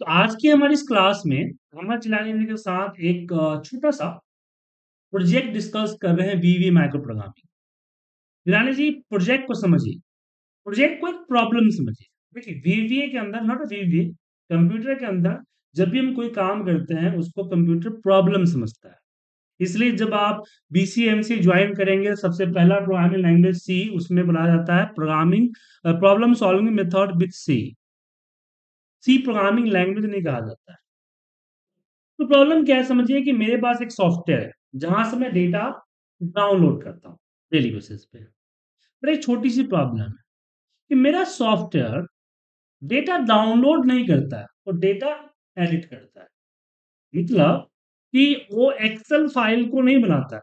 तो आज की हमारी इस क्लास में हम चलाने के साथ एक छोटा सा प्रोजेक्ट डिस्कस कर रहे हैं VV micro programming Jilani ji project को समझिए। प्रोजेक्ट को एक प्रॉब्लम समझिए। देखिए वीवीए के अंदर नॉट वीवीए कंप्यूटर के अंदर जब भी हम कोई काम करते हैं, उसको कंप्यूटर प्रॉब्लम समझता है। इसलिए जब आप B C M C join करेंगे, सबसे पहला प्रोग्रामिंग लैंग्वेज सी उसमें बनाया जाता है programming problem solving method with C C programming language नहीं कहा जाता है। तो प्रॉब्लम क्या है, समझिए कि मेरे पास एक सॉफ्टवेयर है, जहाँ से मैं डेटा डाउनलोड करता हूँ डेली बेसिस पे। पर एक छोटी सी प्रॉब्लम है कि मेरा सॉफ्टवेयर डेटा डाउनलोड नहीं करता है और डेटा एडिट करता है। मतलब कि वो एक्सेल फ़ाइल को नहीं बनाता है।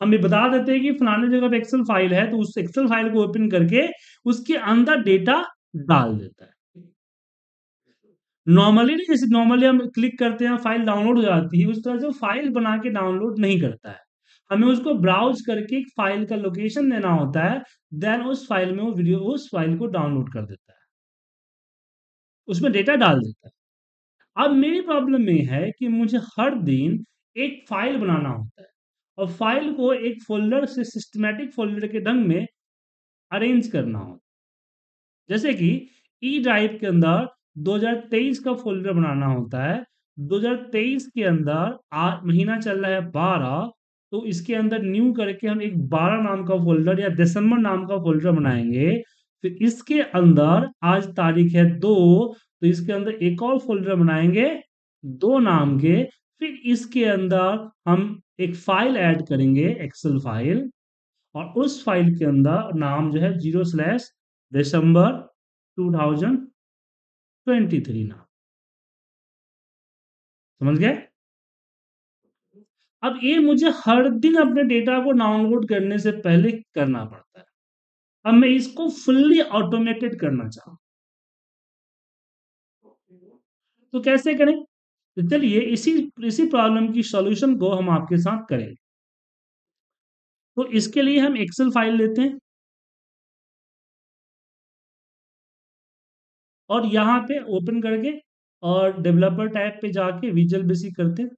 हम ये बता देते हैं कि फलाने जगह पे एक्सेल फ़ाइल है तो उस एक्सेल फ़ाइल को ओपन करके उसके अंदर डेटा डाल देता है। नॉर्मली नहीं जैसे नॉर्मली हम क्लिक करते हैं फ़ाइल डाउनलोड हो जाती है, उस तरह से फ़ाइल बना के डाउनलोड नहीं करता है। हमें उसको ब्राउज करके एक फ़ाइल का लोकेशन देना होता है देन उस फ़ाइल में वो वीडियो उस फ़ाइल को डाउनलोड कर देता है। उसमें डेटा डाल देता है। अब मेरी प्रॉब्लम ये है कि मुझे हर दिन एक फ़ाइल बनाना होता है, और फ़ाइल को एक फोल्डर से सिस्टमेटिक फोल्डर के ढंग में अरेंज करना होता है। जैसे कि ई ड्राइव के अंदर 2023 का फोल्डर बनाना होता है। 2023 के अंदर आज महीना चल रहा है बारह तो इसके अंदर न्यू करके हम एक बारह नाम का फोल्डर या दिसंबर नाम का फोल्डर बनाएँगे। फिर इसके अंदर आज तारीख है दो तो इसके अंदर एक और फोल्डर बनाएँगे, दो नाम के। फिर इसके अंदर हम एक फ़ाइल ऐड करेंगे एक्सेल फ़ाइल और उस फ़ाइल के अंदर नाम जो है zero slash December two thousand twenty three नाम समझ गए? अब ये मुझे हर दिन अपने डेटा को डाउनलोड करने से पहले करना पड़ता है। अब मैं इसको फुल्ली ऑटोमेटेड करना चाहूँ। तो कैसे करें? तो चलिए इसी इसी प्रॉब्लम की सॉल्यूशन को हम आपके साथ करेंगे। तो इसके लिए हम एक्सेल फ़ाइल लेते हैं। और यहाँ पे ओपन करके और डेवलपर टाइप पे जाके विजुअल बेसिक करते हैं।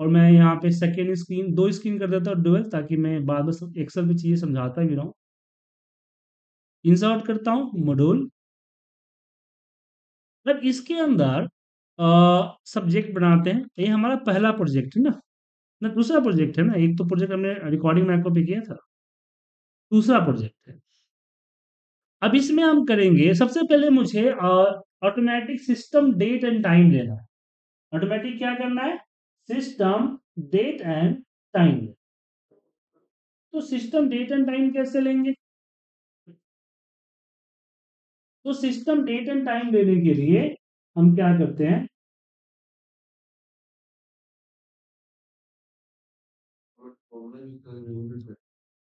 और मैं यहाँ पे सेकेंड स्क्रीन दो स्क्रीन कर देता हूँ डुअल ताकि मैं बाद में एक्सेल पे चीज़ें समझाता भी रहूँ। इंसर्ट करता हूँ मॉड्यूल अब इसके अंदर सब्जेक्ट बनाते हैं। ये हमारा पहला प्रोजेक्ट है ना? ना, दूसरा प्रोजेक्ट है ना? एक तो प्रोजेक्ट हमने रिकॉर्डिंग मैको पे किया था। दूसरा प्रोजेक्ट है। अब इसमें हम करेंगे सबसे पहले मुझे automatic system date and time लेना है। ऑटोमेटिक क्या करना है? सिस्टम डेट एंड टाइम तो सिस्टम डेट एंड टाइम कैसे लेंगे? तो सिस्टम डेट एंड टाइम लेने के लिए हम क्या करते हैं?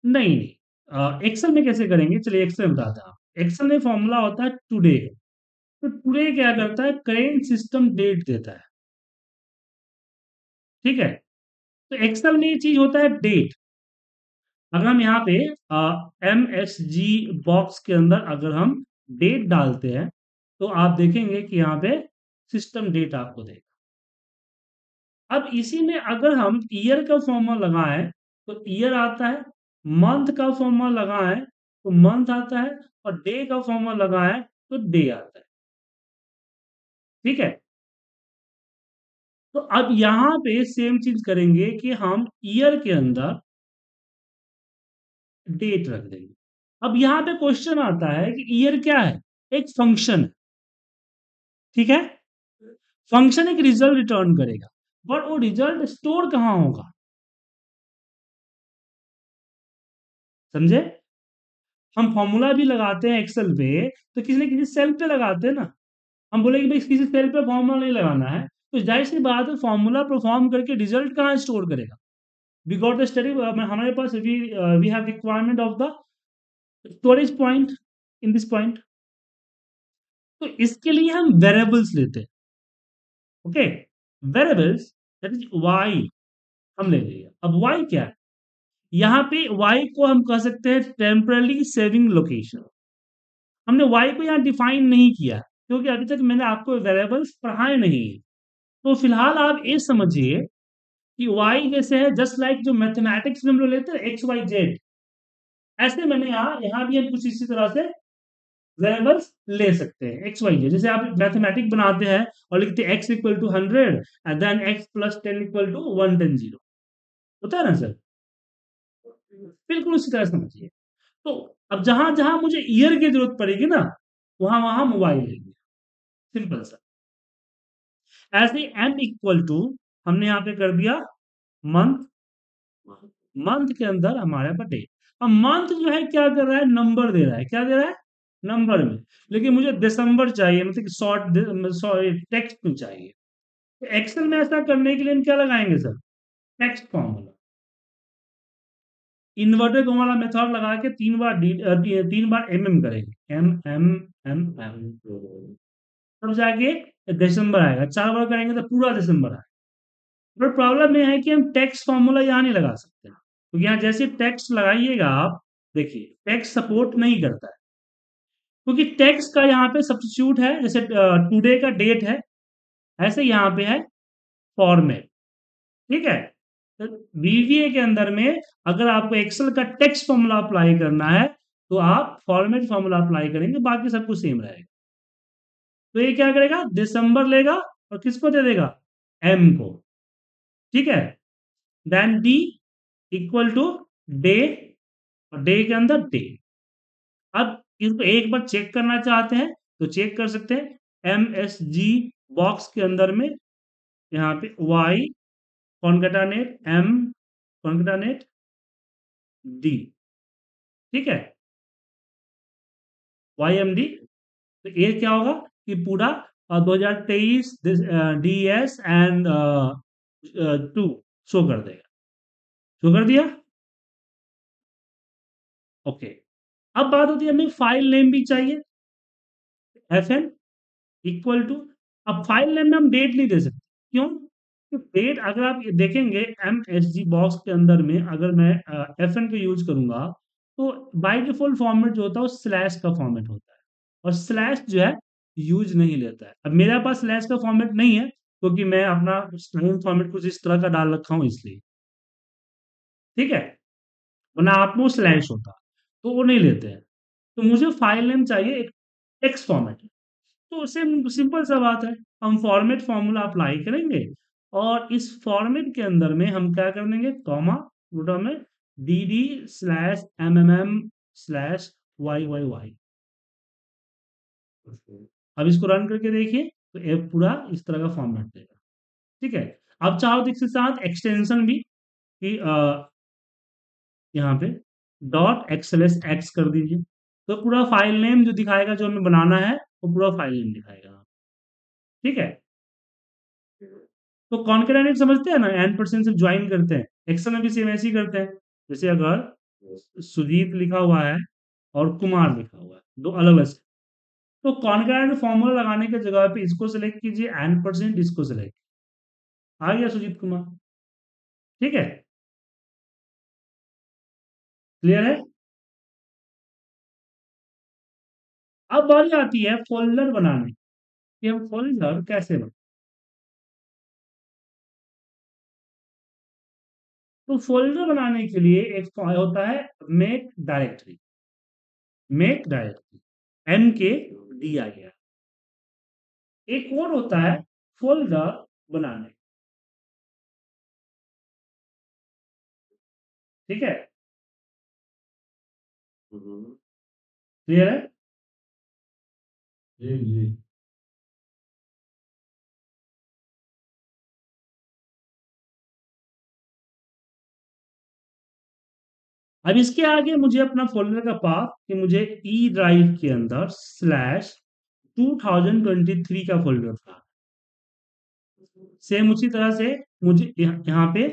नहीं नहीं। एक्सेल में कैसे करेंगे? चलिए एक्सेल बताते हैं एक्सेल में फॉर्मूला होता है टुडे तो टुडे क्या करता है? करेंट सिस्टम डेट देता है। ठीक है? तो एक्सेल में ये चीज़ होता है डेट अगर हम यहाँ पे एम एस जी बॉक्स के अंदर अगर हम डेट डालते हैं तो आप देखेंगे कि यहाँ पे सिस्टम डेट आपको देगा। अब इसी में अगर हम ईयर का फॉर्मूला लगाएँ तो ईयर आता है मंथ का फॉर्मा लगाएँ तो मंथ आता है और डे का फॉर्मा लगाएँ तो डे आता है। ठीक है? तो अब यहाँ पे सेम चीज़ करेंगे कि हम ईयर के अंदर डेट रख देंगे। अब यहाँ पे क्वेश्चन आता है कि ईयर क्या है? एक फ़ंक्शन है। ठीक है? फ़ंक्शन एक रिज़ल्ट रिटर्न करेगा बट वो रिज़ल्ट स्टोर कहाँ होगा? समझे? हम फॉर्मूला भी लगाते हैं एक्सेल पे तो किसी न किसी सेल पे लगाते हैं ना। हम बोले कि भाई, किसी सेल पे फॉर्मूला नहीं लगाना है तो ज़ाहिर सी बात है फॉर्मूला परफॉर्म करके रिज़ल्ट कहाँ स्टोर करेगा? वी गॉट द स्टडी हमारे पास we we have requirement of the storage point in this point तो इसके लिए हम वेरेबल्स लेते हैं। Okay variables that is why हम ले लिए। अब वाई क्या है? यहाँ पे वाई को हम कह सकते हैं टेम्परली सेविंग लोकेशन हमने वाई को यहाँ डिफाइन नहीं किया, क्योंकि अभी तक मैंने आपको वेरिएबल्स पढ़ाए नहीं तो फ़िलहाल आप ये समझिए कि y जैसे है जस्ट लाइक जो मैथमेटिक्स में हम लोग लेते हैं एक्स वाई जेड ऐसे मैंने यहाँ यहाँ भी हम कुछ इसी तरह से वेरिएबल्स ले सकते हैं एक्स वाई जेड जैसे आप मैथमेटिक बनाते हैं और लिखते हैं X equal to hundred and then X plus ten equal to one ten zero होता है ना सर बिल्कुल उसी तरह समझिए। तो अब जहाँ जहाँ मुझे ईयर की ज़रूरत पड़ेगी ना, वहाँ वहाँ मोबाइल लेंगे सिंपल सा। ऐसे एम इक्वल टू हमने यहाँ पे कर दिया मंथ मंथ के अंदर हमारे पास डेट अब मंथ जो है क्या कर रहा है? नंबर दे रहा है। क्या दे रहा है? नंबर में। लेकिन मुझे दिसंबर चाहिए मतलब कि शॉर्ट सॉरी टेक्स्ट में चाहिए। तो एक्सेल में ऐसा करने के लिए हम क्या लगाएँगे सर टेक्स्ट फॉर्मूला इन्वर्टर कोमाला मेथड लगा के तीन बार डी तीन बार एम एम करेंगे। एम एम एम एम तब जाके दिसंबर आएगा। चार बार करेंगे तो पूरा दिसंबर आएगा। बट प्रॉब्लम यह है कि हम टैक्स फॉर्मूला यहाँ नहीं लगा सकते। तो यहाँ जैसे टैक्स लगाइएगा आप, देखिए टैक्स सपोर्ट नहीं करता है। क्योंकि तो टैक्स का यहाँ पे सब्सिट्यूट है, जैसे टुडे का डेट है, ऐसे यहाँ पे है फॉर्मेट ठीक है? बीवीए के अंदर में अगर आपको एक्सेल का टेक्स्ट फॉर्मूला अप्लाई करना है तो आप फॉर्मेट फॉर्मूला अप्लाई करेंगे, बाकी सब कुछ सेम रहेगा। तो ये क्या करेगा? दिसंबर लेगा और किसको दे देगा? एम को। ठीक है? Then D equal to day और डे के अंदर डे अब इसको एक बार चेक करना चाहते हैं तो चेक कर सकते हैं। एम एस जी बॉक्स के अंदर में यहाँ पे Y concatenate M concatenate D ठीक है? वाई एम डी तो ये क्या होगा कि पूरा दो हज़ार तेईस D S and to show कर देगा। शो कर दिया? Okay okay. अब बात होती है हमें फ़ाइल नेम भी चाहिए। एफ़ एन इक्वल टू अब फ़ाइल नेम में हम डेट नहीं दे सकते। क्यों? तो डेट अगर आप ये देखेंगे एम एस जी बॉक्स के अंदर में अगर मैं एफ़ एन को यूज़ करूँगा तो बाई डिफ़ॉल्ट फॉर्मेट जो होता है, वो स्लैश का फॉर्मेट होता है। और स्लैश जो है यूज़ नहीं लेता है। अब मेरे पास स्लैश का फॉर्मेट नहीं है, क्योंकि मैं अपना फॉर्मेट कुछ इस तरह का डाल रखा हूँ इसलिए। ठीक है? वरना आप वो स्लैश होता तो वो नहीं लेते हैं। तो मुझे फ़ाइल नेम चाहिए, एक टेक्स्ट फॉर्मेट तो सिंपल सा बात है। हम फॉर्मेट फॉर्मूला अप्लाई करेंगे और इस फॉर्मेट के अंदर में हम क्या कर देंगे कॉमा रूटा में D D slash M M M slash Y Y Y अब इसको रन करके देखिए तो ये पूरा इस तरह का फॉर्मेट देगा। ठीक है? अब चाहो तो इसके साथ एक्सटेंशन भी, कि यहाँ पे डॉट एक्सएलएस एक्स कर दीजिए। तो पूरा फ़ाइल नेम जो दिखाएगा, जो हमें बनाना है, वो पूरा फ़ाइल नेम दिखाएगा। ठीक है? तो कॉन्करेंट समझते हैं ना एन परसेंट से ज्वाइन करते हैं। एक्सेल में भी सेम ऐसे ही करते हैं। जैसे अगर सुजीत लिखा हुआ है और कुमार लिखा हुआ है, दो अलग अलग। तो कॉन्करेंट फॉर्मूला लगाने के जगह पे इसको सिलेक्ट कीजिए एन परसेंट इसको सिलेक्ट आ गया सुजीत कुमार। ठीक है? क्लियर है? अब बारी आती है फोल्डर बनाने कि। हम फोल्डर कैसे बनाए तो फोल्डर बनाने के लिए एक होता है make directory make directory M K D दिया गया। एक और होता है फोल्डर बनाने। ठीक है? क्लियर है? जी जी। अब इसके आगे मुझे अपना फोल्डर का पाथ कि मुझे ई e ड्राइव के अंदर स्लैश 2023 का फोल्डर था। सेम उसी तरह से मुझे यह, यहाँ पे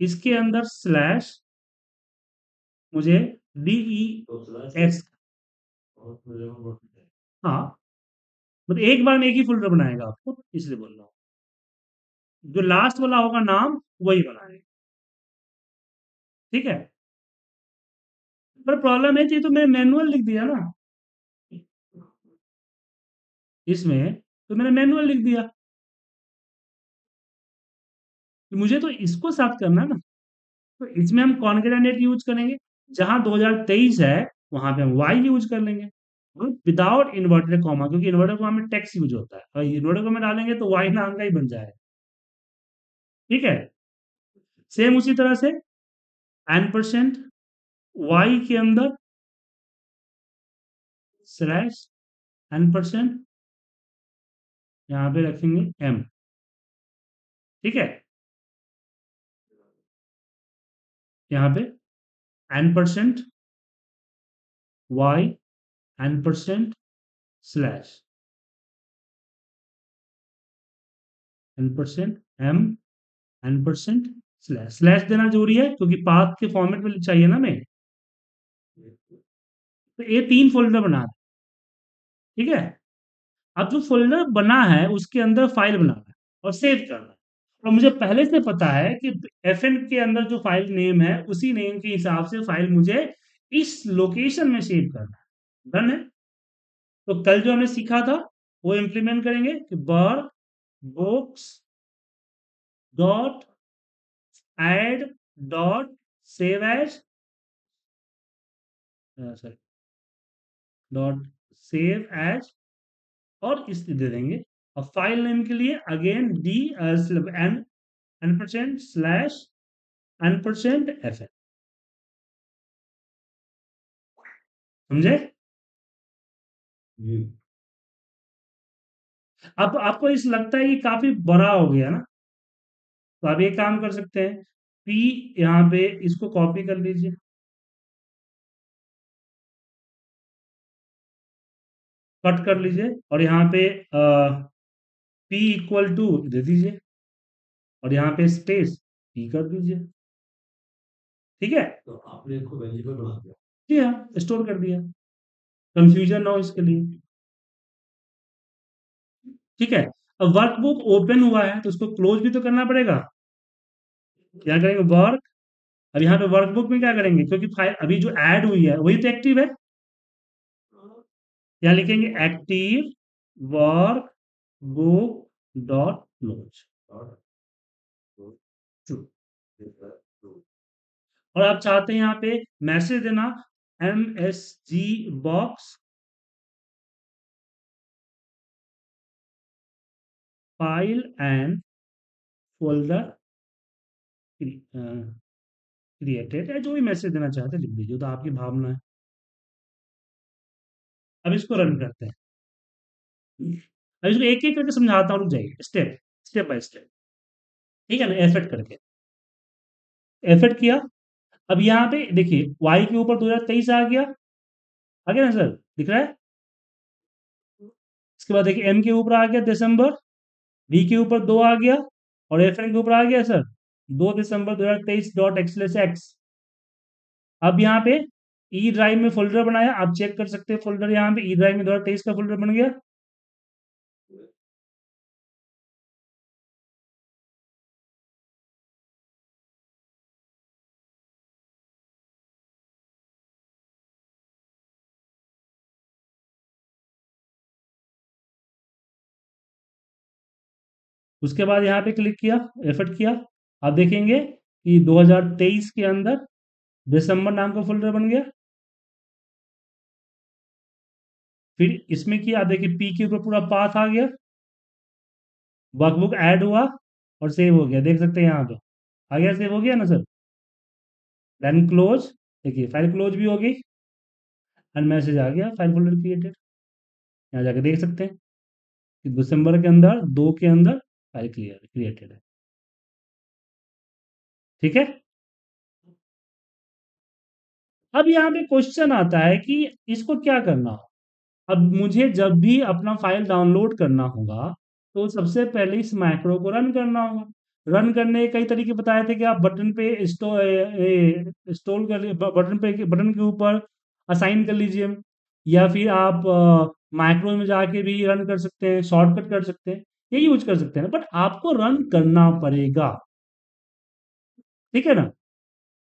इसके अंदर स्लैश मुझे डीई एस हाँ। मतलब एक बार में एक ही फोल्डर बनाएगा आपको इसलिए बोल रहा हूँ। जो लास्ट वाला होगा नाम वही बनाएगा। ठीक है? पर प्रॉब्लम है थी तो मैं मैनुअल लिख दिया ना। इसमें तो मैंने मैनुअल लिख दिया। तो मुझे तो इसको साफ़ करना ना। तो इसमें हम कॉन्ग्रेनेट यूज़ करेंगे। जहाँ 2023 है, वहाँ पे हम वाई यूज़ कर लेंगे। विदाउट इन्वर्टेड कॉमा क्योंकि इन्वर्टेड कॉमा में टैक्स यूज़ होता है। और इन्वर्टेड कॉमा डालेंगे तो वाई नाम का ही बन जाएगा। ठीक है? सेम उसी तरह से एन परसेंट वाई के अंदर स्लैश एन परसेंट यहाँ पे रखेंगे एम ठीक है? यहाँ पे N percent Y N percent slash N percent M N percent slash slash देना ज़रूरी है, क्योंकि पाथ के फॉर्मेट में चाहिए ना मैं तो ये तीन फोल्डर बना ठीक है? अब जो फोल्डर बना है, उसके अंदर फ़ाइल बनाना है और सेव करना है। और मुझे पहले से पता है कि एफएन के अंदर जो फ़ाइल नेम है, उसी नेम के हिसाब से फ़ाइल मुझे इस लोकेशन में सेव करना है। डन है? तो कल जो हमने सीखा था, वो इम्प्लीमेंट करेंगे कि बर books dot add dot save as sorry dot save as और इस दे देंगे। और फ़ाइल नेम के लिए again D N N percent slash N percent F N समझे? अब आपको इस लगता है कि काफ़ी बड़ा हो गया ना? तो आप एक काम कर सकते हैं पी यहाँ पे इसको कॉपी कर लीजिए। कट कर लीजिए और यहाँ पे पी इक्वल टू दे दीजिए और यहाँ पे स्पेस पी कर दीजिए। ठीक है? तो आपने इसको वेरिएबल बना दिया। जी हाँ स्टोर कर दिया। कंफ्यूजन ना हो इसके लिए। ठीक है? अब वर्कबुक ओपन हुआ है तो उसको क्लोज भी तो करना पड़ेगा। क्या करेंगे? वर्क अब यहाँ पे वर्कबुक में क्या करेंगे? क्योंकि अभी जो ऐड हुई है, वही तो एक्टिव है। क्या लिखेंगे? Active work book dot close और आप चाहते हैं यहाँ पे मैसेज देना M S G box file and folder created या जो भी मैसेज देना चाहते हैं, लिख दीजिए तो आपकी भावना है। अब इसको रन करते हैं। अब इसको एक एक करके समझाता हूँ, रुक जाइए। स्टेप स्टेप बाय स्टेप ठीक है ना? एफर्ट करके। एफर्ट किया। अब यहाँ पे देखिए वाई के ऊपर 2023 आ गया। आ गया ना सर दिख रहा है? इसके बाद देखिए एम के ऊपर आ गया दिसंबर। बी के ऊपर दो आ गया और एफ़ के ऊपर आ गया सर दो दिसंबर 2023 डॉट एक्सलेस एक्स अब यहाँ पे ई ड्राइव में फोल्डर बनाया, आप चेक कर सकते हैं फोल्डर यहाँ पे ई ड्राइव में दो हज़ार तेईस का फोल्डर बन गया। उसके बाद यहाँ पे क्लिक किया एफर्ट किया। आप देखेंगे कि 2023 के अंदर दिसंबर नाम का फोल्डर बन गया। फिर इसमें किया, आप देखिए पी के ऊपर पूरा पाथ आ गया। वर्कबुक ऐड हुआ और सेव हो गया। देख सकते हैं यहाँ पे। आ गया सेव हो गया ना सर देन क्लोज देखिए फ़ाइल क्लोज भी हो गई। एंड मैसेज आ गया फ़ाइल फोल्डर क्रिएटेड यहाँ जाके देख सकते हैं कि दिसंबर के अंदर, दो के अंदर फ़ाइल क्लियर क्रिएटेड है। ठीक है? अब यहाँ पे क्वेश्चन आता है कि इसको क्या करना हो? अब मुझे जब भी अपना फ़ाइल डाउनलोड करना होगा तो सबसे पहले इस माइक्रो को रन करना होगा। रन करने के कई तरीके बताए थे कि आप बटन पे इंस्टॉल कर बटन पे बटन के ऊपर असाइन कर लीजिए या फिर आप माइक्रो में जाके भी रन कर सकते हैं शॉर्टकट कर सकते हैं। ये यूज़ कर सकते हैं बट आपको रन करना पड़ेगा। ठीक है ना?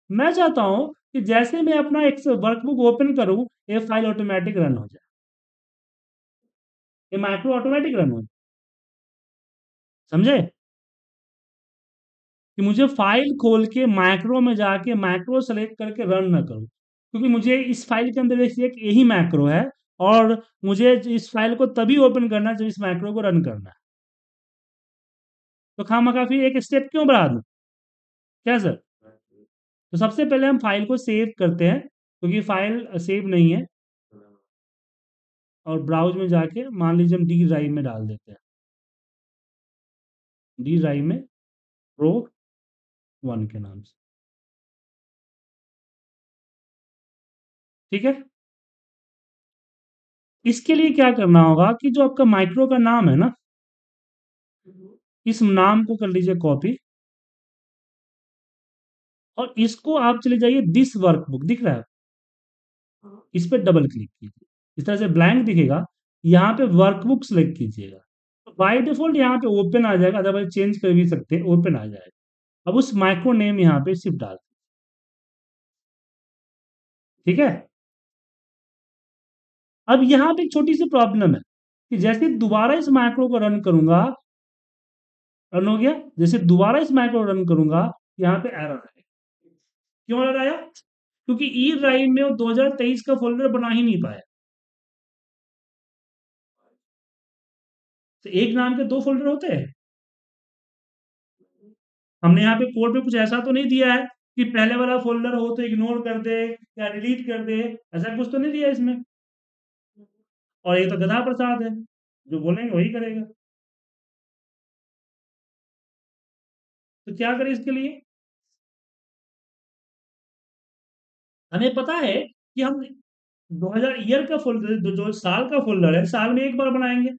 मैं चाहता हूँ कि जैसे मैं अपना एक वर्कबुक ओपन करूँ, ये फ़ाइल ऑटोमेटिक रन हो जाए। ये माइक्रो ऑटोमेटिक रन हो जाए। समझे? कि मुझे फ़ाइल खोल के माइक्रो में जाके माइक्रो सेलेक्ट करके रन ना करूँ, क्योंकि मुझे इस फ़ाइल के अंदर एक यही माइक्रो है, और मुझे इस फ़ाइल को तभी ओपन करना है जब इस माइक्रो को रन करना है। तो खामा काफ़ी एक स्टेप क्यों बढ़ा दूँ? क्या सर तो सबसे पहले हम फ़ाइल को सेव करते हैं, क्योंकि फ़ाइल सेव नहीं है। और ब्राउज में जाके मान लीजिए हम डी ड्राइव में डाल देते हैं। डी ड्राइव में प्रो वन के नाम से। ठीक है? इसके लिए क्या करना होगा कि जो आपका माइक्रो का नाम है ना इस नाम को कर लीजिए कॉपी और इसको आप चले जाइए दिस वर्कबुक दिख रहा है? इस पर डबल क्लिक कीजिए। इस तरह से ब्लैंक दिखेगा। यहाँ पे वर्कबुक सेलेक्ट कीजिएगा। तो बाय डिफ़ॉल्ट यहाँ पे ओपन आ जाएगा। अदरवाइज़ चेंज कर भी सकते हैं ओपन आ जाएगा। अब उस माइक्रो नेम यहाँ पे सिर्फ़ डाल ठीक है? अब यहाँ पे एक छोटी सी प्रॉब्लम है कि जैसे दोबारा इस माइक्रो को रन करूँगा रन हो गया। जैसे दोबारा इस माइक्रो रन करूँगा, यहाँ पे एरर है। क्यों एरर आया? क्योंकि ई ड्राइव में वो 2023 का फोल्डर बना ही नहीं पाया। तो एक नाम के दो फोल्डर होते हैं। हमने यहाँ पे कोड में कुछ ऐसा तो नहीं दिया है कि पहले वाला फोल्डर हो तो इग्नोर कर दे या डिलीट कर दे, ऐसा कुछ तो नहीं दिया इसमें। और ये तो गधा प्रसाद है, जो बोलेंगे वही करेगा। तो क्या करें इसके लिए? हमें पता है कि हम 2000 ईयर का फोल्डर जो साल का फोल्डर है, साल में एक बार बनाएँगे,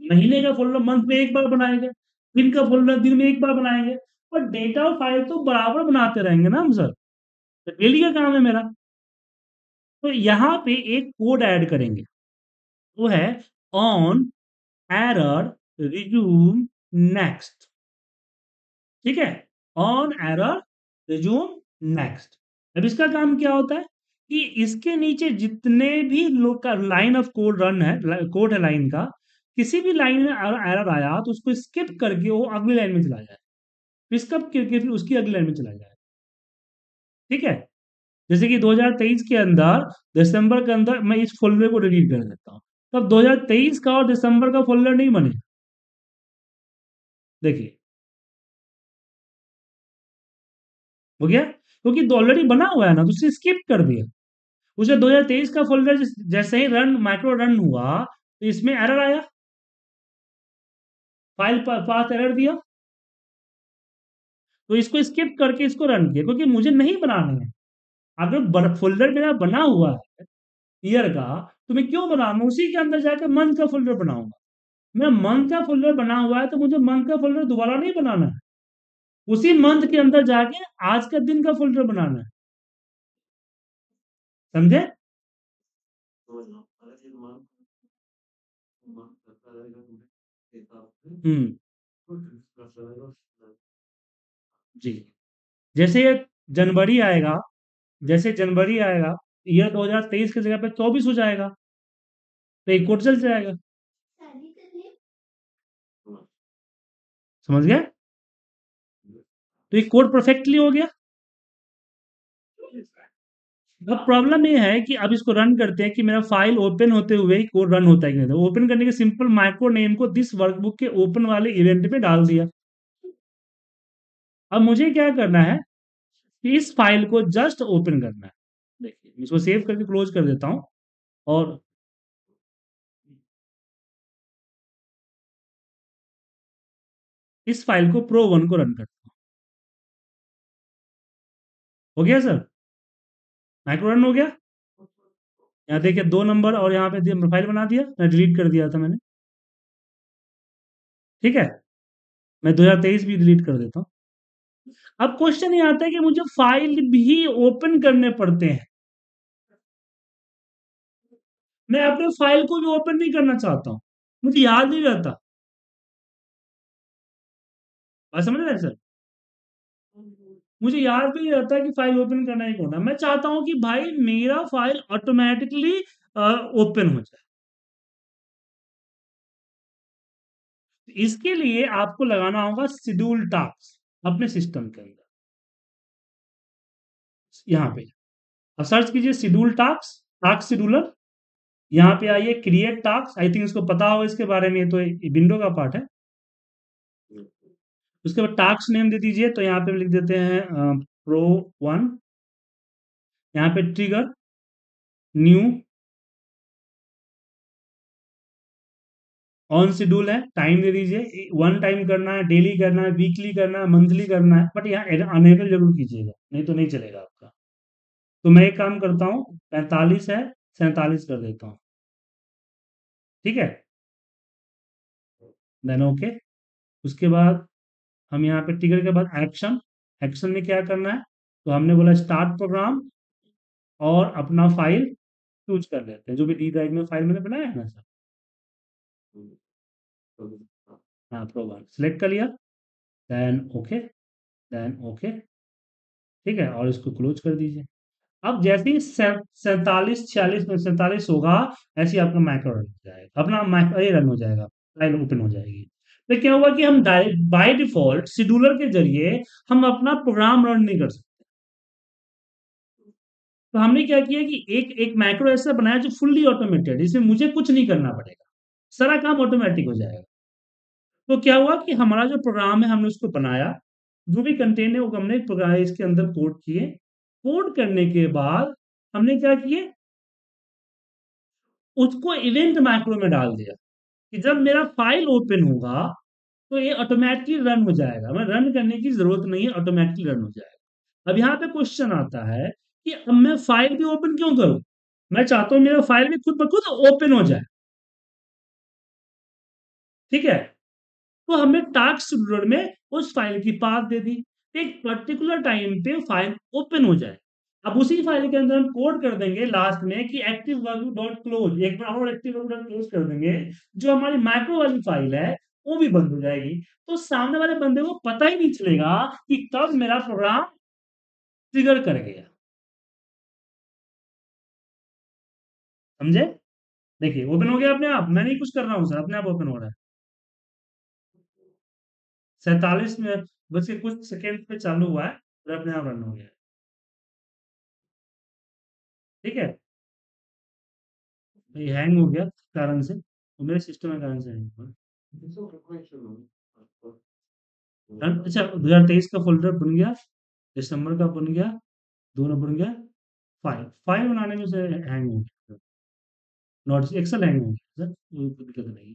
महीने का फोल्डर मंथ में एक बार बनाएँगे, दिन का फोल्डर दिन में एक बार बनाएँगे, पर डेटा फ़ाइल तो बराबर बनाते रहेंगे ना हम सर। तो डेली का काम है मेरा? तो यहाँ पे एक कोड ऐड करेंगे। वो तो है ऑन एरर रिज्यूम नेक्स्ट ठीक है? ऑन एरर रिज्यूम नेक्स्ट अब इसका काम क्या होता है? कि इसके नीचे जितने भी लोग का लाइन ऑफ़ कोड रन है कोड है लाइन का, किसी भी लाइन में एरर आया तो उसको स्किप करके वो अगली लाइन में चला जाए। स्किप करके फिर उसकी अगली लाइन में चला जाए। ठीक है? जैसे कि 2023 के अंदर, दिसंबर के अंदर मैं इस फोल्डर को डिलीट कर देता हूँ। तब 2023 का और दिसंबर का फोल्डर नहीं बने देखिए हो गया? क्योंकि तो ऑलरेडी बना हुआ है ना तो उसे स्किप कर दिया। उसे 2023 का फोल्डर जैसे ही रन माइक्रो रन हुआ तो इसमें एरर आया। फ़ाइल पास एरर दिया। तो इसको स्किप करके इसको रन किया, क्योंकि मुझे नहीं बनाना है। अगर फोल्डर मेरा बना हुआ है ईयर का तो मैं क्यों बनाऊँगा? उसी के अंदर जाकर मंथ का फोल्डर बनाऊँगा। मेरा मंथ का फोल्डर बना हुआ है तो मुझे मंथ का फोल्डर दोबारा नहीं बनाना है। उसी मंथ के अंदर जाके आज का दिन का फोल्डर बनाना है। समझे? हम्म। जी। जैसे ये जनवरी आएगा, जैसे जनवरी आएगा ईयर 2023 की जगह पे 24 हो जाएगा। तो एक कोड चल जाएगा। समझ गया तो ये कोड परफेक्टली हो गया। अब प्रॉब्लम ये है कि अब इसको रन करते हैं कि मेरा फ़ाइल ओपन होते हुए ही कोड रन होता है कि नहीं ओपन करने के सिंपल माइक्रो नेम को दिस वर्कबुक के ओपन वाले इवेंट में डाल दिया। अब मुझे क्या करना है कि इस फ़ाइल को जस्ट ओपन करना है। देखिए इसको सेव करके क्लोज कर देता हूँ और इस फ़ाइल को प्रो वन को रन करता हूँ। हो गया सर? माइक्रो हो गया? यहाँ देखिए दो नंबर और यहाँ पे फ़ाइल बना दिया डिलीट कर दिया था मैंने। ठीक है? मैं 2023 भी डिलीट कर देता हूँ। अब क्वेश्चन ये आता है कि मुझे फ़ाइल भी ओपन करने पड़ते हैं। मैं अपने फ़ाइल को भी ओपन नहीं करना चाहता हूँ। मुझे याद नहीं रहता। बात समझ रहे सर? मुझे याद भी नहीं रहता कि फ़ाइल ओपन करना ही कौन है। मैं चाहता हूँ कि भाई मेरा फ़ाइल ऑटोमेटिकली ओपन हो जाए। इसके लिए आपको लगाना होगा शेड्यूल टास्क अपने सिस्टम के अंदर। यहाँ पे। अब सर्च कीजिए शेड्यूल टास्क टास्क शेड्यूलर यहाँ पे आइए क्रिएट टास्क आई थिंक इसको पता होगा इसके बारे में तो विंडो का पार्ट है। उसके बाद टास्क नेम दे दीजिए तो यहाँ पे लिख देते हैं प्रो वन यहाँ पे ट्रिगर न्यू ऑन शेड्यूल है टाइम दे दीजिए। वन टाइम करना है डेली करना है वीकली करना है मंथली करना है बट यहाँ अनेबल ज़रूर कीजिएगा, नहीं तो नहीं चलेगा आपका। तो मैं एक काम करता हूँ, पैंतालीस है, सैतालीस कर देता हूँ। ठीक है? देन ओके उसके बाद हम यहाँ पे टिकर के बाद एक्शन एक्शन में क्या करना है? तो हमने बोला स्टार्ट प्रोग्राम और अपना फ़ाइल चूज़ कर लेते हैं। जो भी डी ड्राइव में फ़ाइल मैंने बनाया है ना सर? हाँ प्रोग्राम सिलेक्ट कर लिया। देन ओके देन ओके ठीक है, और इसको क्लोज कर दीजिए। अब जैसे ही सैतालीस, छियालीस में सैतालीस होगा, ऐसे ही आपका माइक्रो रन हो जाएगा। अपना माइक्रो रन हो जाएगा। फ़ाइल ओपन हो जाएगी। तो क्या हुआ कि हम बाय डिफ़ॉल्ट शेड्यूलर के ज़रिए हम अपना प्रोग्राम रन नहीं कर सकते। तो हमने क्या किया कि एक एक माइक्रो ऐसा बनाया जो फुल्ली ऑटोमेटेड इसमें मुझे कुछ नहीं करना पड़ेगा। सारा काम ऑटोमेटिक हो जाएगा। तो क्या हुआ कि हमारा जो प्रोग्राम है, हमने उसको बनाया। जो भी कंटेंट है, वो हमने प्रोग्राम इसके अंदर कोड किए। कोड करने के बाद हमने क्या किए? उसको इवेंट माइक्रो में डाल दिया। कि जब मेरा फ़ाइल ओपन होगा तो ये ऑटोमेटिकली रन हो जाएगा। मैं रन करने की ज़रूरत नहीं है ऑटोमेटिकली रन हो जाएगा। अब यहाँ पे क्वेश्चन आता है कि अब मैं फ़ाइल भी ओपन क्यों करूँ? मैं चाहता हूँ मेरा फ़ाइल भी खुद ब खुद ओपन हो जाए। ठीक है? तो हमने टास्क शेड्यूलर में उस फ़ाइल की पाथ दे दी। एक पर्टिकुलर टाइम पे फ़ाइल ओपन हो जाए। अब उसी फ़ाइल के अंदर हम कोड कर देंगे लास्ट में कि एक्टिव डॉट क्लोज एक बार और एक्टिव डॉट क्लोज कर देंगे, जो हमारी माइक्रो वाली फ़ाइल है, वो भी बंद हो जाएगी। तो सामने वाले बंदे को पता ही नहीं चलेगा कि कब मेरा प्रोग्राम ट्रिगर कर गया। समझे? देखिए ओपन हो गया अपने आप। मैं नहीं कुछ कर रहा हूँ, सर। अपने आप ओपन हो रहा है। सैतालीस में बस के कुछ सेकेंड पे चालू हुआ है, और अपने आप रन हो गया ठीक है? ये हैंग हो गया कारण से तो मेरे सिस्टम के कारण से हैंग हुआ। अच्छा दो हज़ार तेईस का फोल्डर बन गया, दिसंबर का बन गया, दोनों बन गया फ़ाइल फ़ाइल बनाने में से हैंग हो गया। नोट एक्सल हैंग हो गया, सर, कोई दिक्कत नहीं।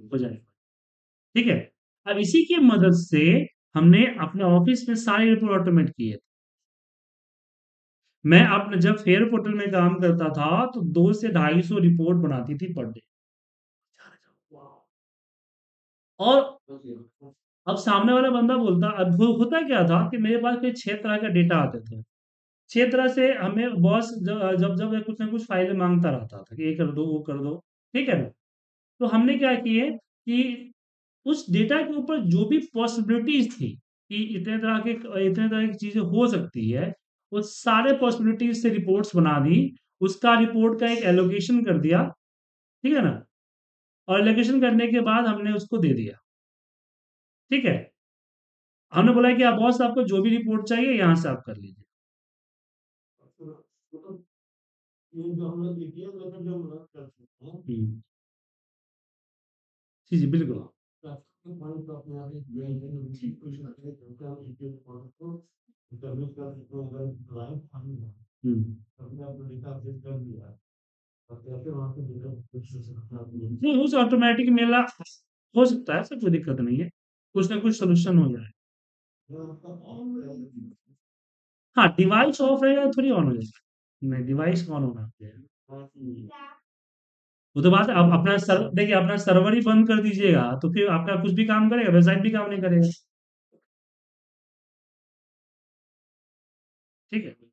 हो जाएगा। ठीक है? अब इसी की मदद से हमने अपने ऑफ़िस में सारे रिपोर्ट ऑटोमेट किए मैं अपने जब फेयर पोर्टल में काम करता था तो दो से ढाई सौ रिपोर्ट बनाती थी पर डे। और अब सामने वाला बंदा बोलता अब होता क्या था कि मेरे पास कोई छह तरह का डेटा आते थे। छह तरह से हमें बॉस जब जब जब कुछ ना कुछ फाइलें माँगता रहता था कि ये कर दो वो कर दो ठीक है ना? तो हमने क्या किए कि उस डेटा के ऊपर जो भी पॉसिबिलिटीज थी कि इतने तरह के इतने तरह की चीज़ें हो सकती है वो सारे पॉसिबिलिटीज से रिपोर्ट्स बना दी उसका रिपोर्ट का एक एलोकेशन कर दिया ठीक है ना? और एलोकेशन करने के बाद हमने उसको दे दिया। ठीक है? हमने बोला कि आप बॉस आपको जो भी रिपोर्ट चाहिए यहाँ से आप कर लीजिए। हम्म। जी जी बिल्कुल। उस ऑटोमेटिक मेला हो सकता है सब कोई दिक्कत नहीं है। कुछ ना कुछ सोल्यूशन हो जाए। हाँ डिवाइस ऑफ़ रहेगा थोड़ी ऑन हो जाएगा। नहीं डिवाइस ऑन होना चाहिए। वो तो बात आप अपना सर्व देखिए अपना सर्वर ही बंद कर दीजिएगा तो फिर आपका कुछ भी काम करेगा वेबसाइट भी काम नहीं करेगा। ठीक है।